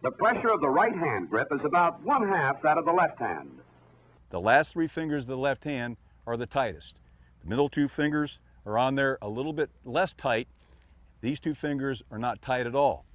The pressure of the right hand grip is about one half that of the left hand. The last three fingers of the left hand are the tightest. The middle two fingers are on there a little bit less tight. These two fingers are not tight at all.